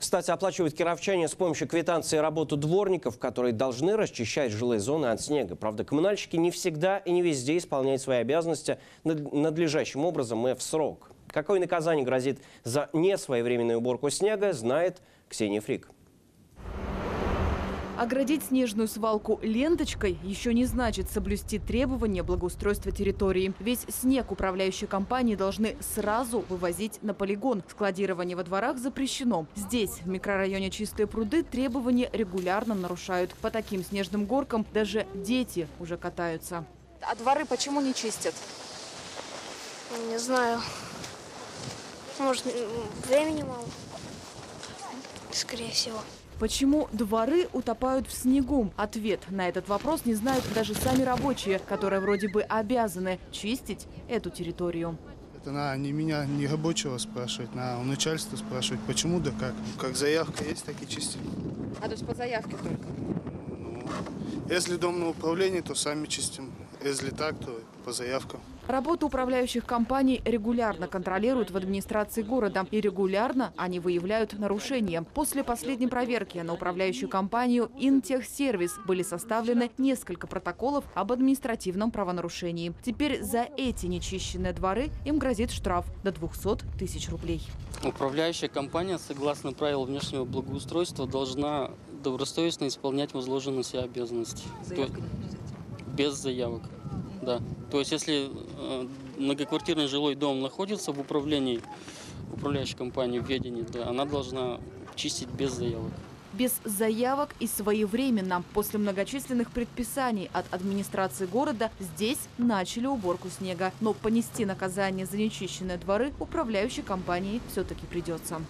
Кстати, оплачивают кировчане с помощью квитанции работу дворников, которые должны расчищать жилые зоны от снега. Правда, коммунальщики не всегда и не везде исполняют свои обязанности над- надлежащим образом и в срок. Какое наказание грозит за несвоевременную уборку снега, знает Ксения Фрик. Оградить снежную свалку ленточкой еще не значит соблюсти требования благоустройства территории. Весь снег управляющие компании должны сразу вывозить на полигон. Складирование во дворах запрещено. Здесь, в микрорайоне Чистые пруды, требования регулярно нарушают. По таким снежным горкам даже дети уже катаются. А дворы почему не чистят? Не знаю. Может, времени мало? Скорее всего. Почему дворы утопают в снегу? Ответ на этот вопрос не знают даже сами рабочие, которые вроде бы обязаны чистить эту территорию. Это надо не меня, не рабочего спрашивать, надо у начальства спрашивать, почему да как. Как заявка есть, так и чистим. А то есть по заявке только? Ну, если дом на управлении, то сами чистим. Если так, то по заявкам. Работу управляющих компаний регулярно контролируют в администрации города. И регулярно они выявляют нарушения. После последней проверки на управляющую компанию «Интехсервис» были составлены несколько протоколов об административном правонарушении. Теперь за эти нечищенные дворы им грозит штраф до 200 тысяч рублей. Управляющая компания, согласно правилам внешнего благоустройства, должна добросовестно исполнять возложенные на себя обязанности. То- без заявок. Да. То есть, если э, многоквартирный жилой дом находится в управлении управляющей компании в ведении, да, она должна чистить без заявок. Без заявок и своевременно. После многочисленных предписаний от администрации города здесь начали уборку снега. Но понести наказание за нечищенные дворы управляющей компании все-таки придется.